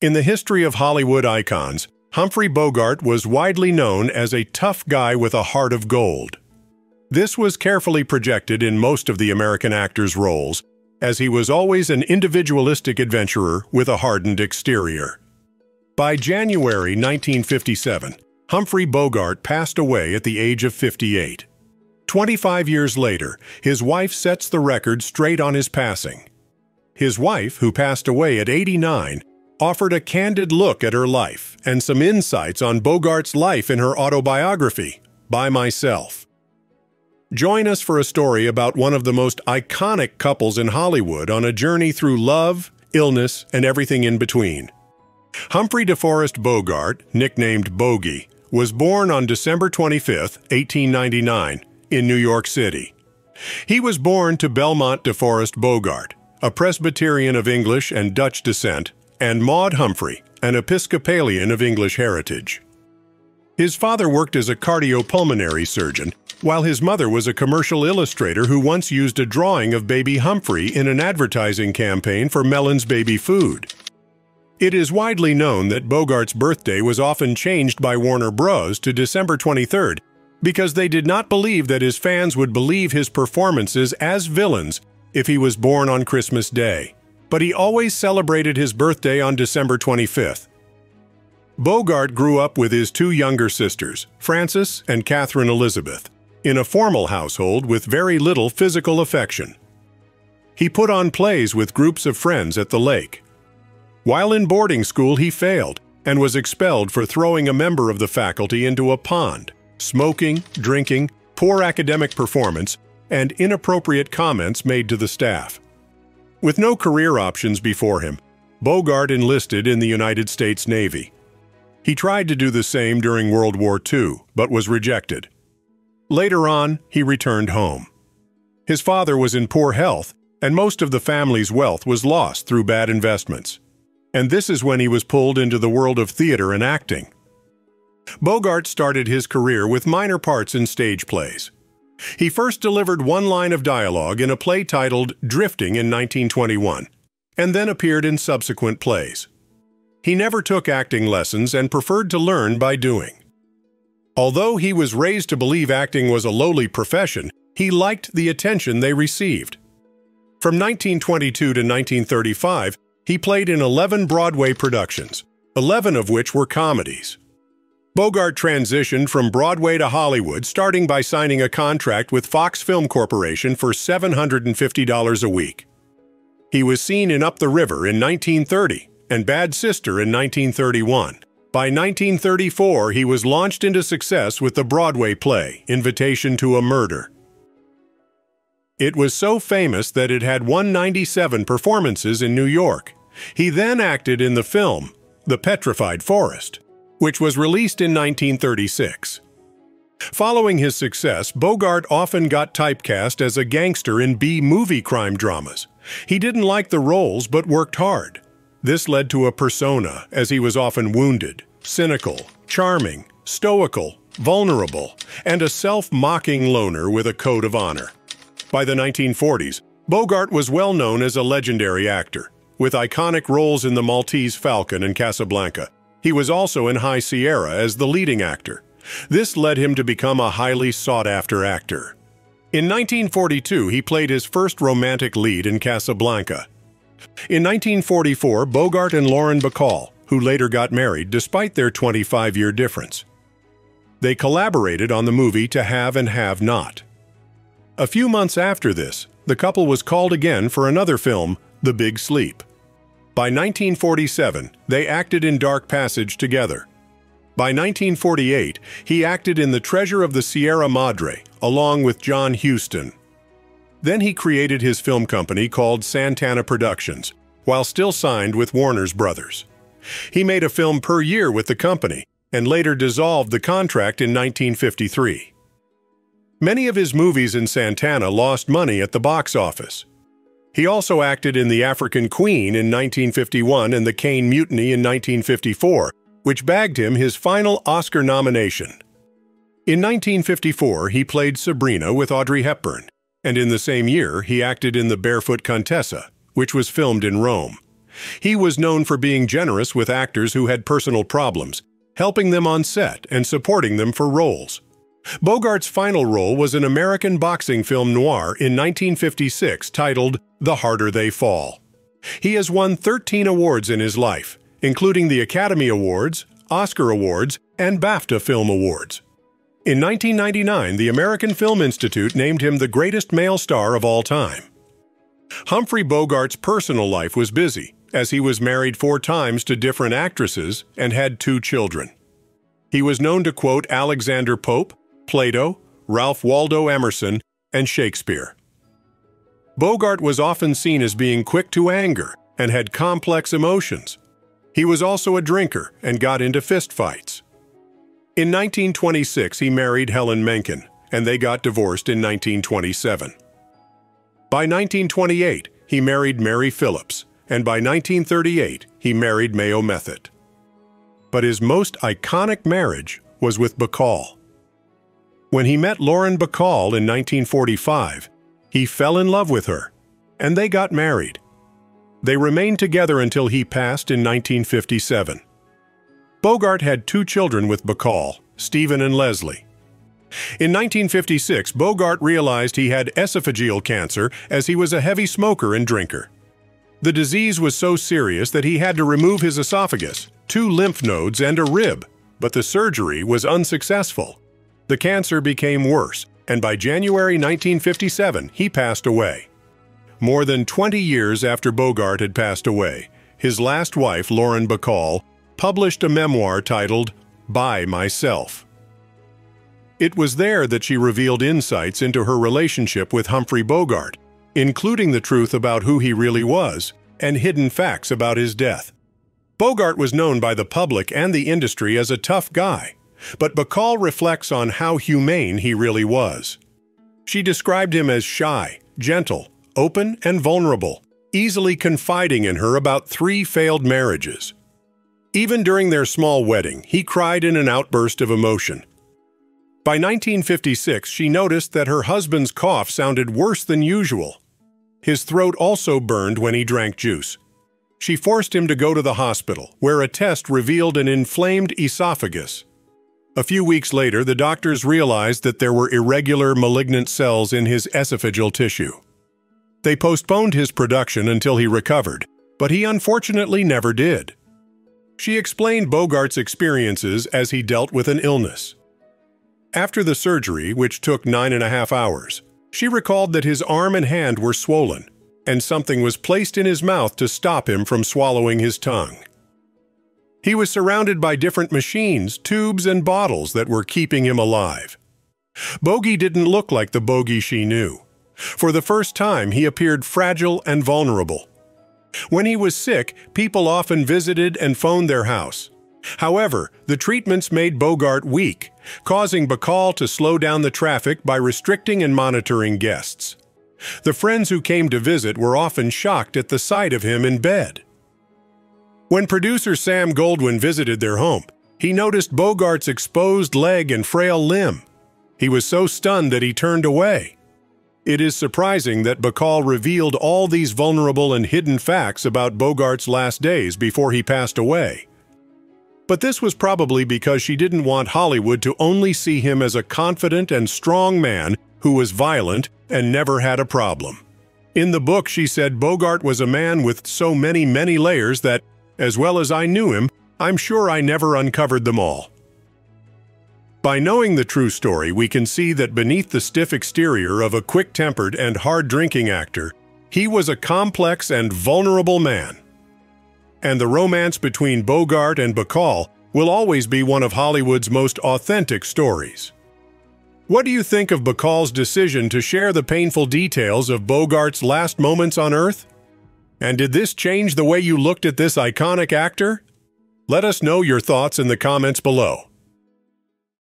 In the history of Hollywood icons, Humphrey Bogart was widely known as a tough guy with a heart of gold. This was carefully projected in most of the American actors' roles, as he was always an individualistic adventurer with a hardened exterior. By January 1957, Humphrey Bogart passed away at the age of 58. 25 years later, his wife sets the record straight on his passing. His wife, who passed away at 89, offered a candid look at her life and some insights on Bogart's life in her autobiography, By Myself. Join us for a story about one of the most iconic couples in Hollywood on a journey through love, illness, and everything in between. Humphrey DeForest Bogart, nicknamed Bogey, was born on December 25, 1899, in New York City. He was born to Belmont DeForest Bogart, a Presbyterian of English and Dutch descent, and Maud Humphrey, an Episcopalian of English heritage. His father worked as a cardiopulmonary surgeon, while his mother was a commercial illustrator who once used a drawing of baby Humphrey in an advertising campaign for Mellin's baby food. It is widely known that Bogart's birthday was often changed by Warner Bros. to December 23rd because they did not believe that his fans would believe his performances as villains if he was born on Christmas Day but he always celebrated his birthday on December 25th. Bogart grew up with his two younger sisters, Frances and Catherine Elizabeth, in a formal household with very little physical affection. He put on plays with groups of friends at the lake. While in boarding school, he failed and was expelled for throwing a member of the faculty into a pond, smoking, drinking, poor academic performance, and inappropriate comments made to the staff. With no career options before him, Bogart enlisted in the United States Navy. He tried to do the same during World War II, but was rejected. Later on, he returned home. His father was in poor health, and most of the family's wealth was lost through bad investments. And this is when he was pulled into the world of theater and acting. Bogart started his career with minor parts in stage plays. He first delivered one line of dialogue in a play titled Drifting in 1921, and then appeared in subsequent plays. He never took acting lessons and preferred to learn by doing. Although he was raised to believe acting was a lowly profession, he liked the attention they received. From 1922 to 1935, he played in 11 Broadway productions, 11 of which were comedies. Bogart transitioned from Broadway to Hollywood, starting by signing a contract with Fox Film Corporation for $750 a week. He was seen in Up the River in 1930 and Bad Sister in 1931. By 1934, he was launched into success with the Broadway play, Invitation to a Murder. It was so famous that it had 197 performances in New York. He then acted in the film, The Petrified Forest which was released in 1936. Following his success, Bogart often got typecast as a gangster in B-movie crime dramas. He didn't like the roles but worked hard. This led to a persona, as he was often wounded, cynical, charming, stoical, vulnerable, and a self-mocking loner with a code of honor. By the 1940s, Bogart was well known as a legendary actor, with iconic roles in The Maltese Falcon and Casablanca, he was also in High Sierra as the leading actor. This led him to become a highly sought-after actor. In 1942, he played his first romantic lead in Casablanca. In 1944, Bogart and Lauren Bacall, who later got married despite their 25-year difference. They collaborated on the movie To Have and Have Not. A few months after this, the couple was called again for another film, The Big Sleep. By 1947, they acted in Dark Passage together. By 1948, he acted in The Treasure of the Sierra Madre, along with John Huston. Then he created his film company called Santana Productions, while still signed with Warner's Brothers. He made a film per year with the company, and later dissolved the contract in 1953. Many of his movies in Santana lost money at the box office, he also acted in The African Queen in 1951 and The Caine Mutiny in 1954, which bagged him his final Oscar nomination. In 1954, he played Sabrina with Audrey Hepburn, and in the same year, he acted in The Barefoot Contessa, which was filmed in Rome. He was known for being generous with actors who had personal problems, helping them on set and supporting them for roles. Bogart's final role was an American boxing film noir in 1956 titled The Harder They Fall. He has won 13 awards in his life, including the Academy Awards, Oscar Awards, and BAFTA Film Awards. In 1999, the American Film Institute named him the greatest male star of all time. Humphrey Bogart's personal life was busy, as he was married four times to different actresses and had two children. He was known to quote Alexander Pope, Plato, Ralph Waldo Emerson, and Shakespeare. Bogart was often seen as being quick to anger and had complex emotions. He was also a drinker and got into fistfights. In 1926, he married Helen Menken, and they got divorced in 1927. By 1928, he married Mary Phillips, and by 1938, he married Mayo Methot. But his most iconic marriage was with Bacall. When he met Lauren Bacall in 1945, he fell in love with her, and they got married. They remained together until he passed in 1957. Bogart had two children with Bacall, Stephen and Leslie. In 1956, Bogart realized he had esophageal cancer as he was a heavy smoker and drinker. The disease was so serious that he had to remove his esophagus, two lymph nodes, and a rib, but the surgery was unsuccessful. The cancer became worse, and by January 1957, he passed away. More than 20 years after Bogart had passed away, his last wife, Lauren Bacall, published a memoir titled By Myself. It was there that she revealed insights into her relationship with Humphrey Bogart, including the truth about who he really was and hidden facts about his death. Bogart was known by the public and the industry as a tough guy, but Bacall reflects on how humane he really was. She described him as shy, gentle, open, and vulnerable, easily confiding in her about three failed marriages. Even during their small wedding, he cried in an outburst of emotion. By 1956, she noticed that her husband's cough sounded worse than usual. His throat also burned when he drank juice. She forced him to go to the hospital, where a test revealed an inflamed esophagus. A few weeks later, the doctors realized that there were irregular malignant cells in his esophageal tissue. They postponed his production until he recovered, but he unfortunately never did. She explained Bogart's experiences as he dealt with an illness. After the surgery, which took nine and a half hours, she recalled that his arm and hand were swollen, and something was placed in his mouth to stop him from swallowing his tongue. He was surrounded by different machines, tubes, and bottles that were keeping him alive. Bogey didn't look like the Bogey she knew. For the first time, he appeared fragile and vulnerable. When he was sick, people often visited and phoned their house. However, the treatments made Bogart weak, causing Bacall to slow down the traffic by restricting and monitoring guests. The friends who came to visit were often shocked at the sight of him in bed. When producer Sam Goldwyn visited their home, he noticed Bogart's exposed leg and frail limb. He was so stunned that he turned away. It is surprising that Bacall revealed all these vulnerable and hidden facts about Bogart's last days before he passed away. But this was probably because she didn't want Hollywood to only see him as a confident and strong man who was violent and never had a problem. In the book, she said Bogart was a man with so many, many layers that as well as I knew him, I'm sure I never uncovered them all. By knowing the true story, we can see that beneath the stiff exterior of a quick-tempered and hard-drinking actor, he was a complex and vulnerable man. And the romance between Bogart and Bacall will always be one of Hollywood's most authentic stories. What do you think of Bacall's decision to share the painful details of Bogart's last moments on Earth? And did this change the way you looked at this iconic actor? Let us know your thoughts in the comments below.